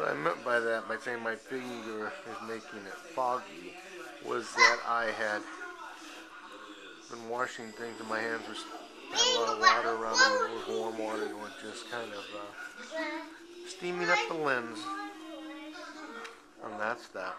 What I meant by that, by saying my finger is making it foggy, was that I had been washing things and my hands were had a lot of water around them. It was warm water and was just kind of uh, steaming up the lens. And that's that.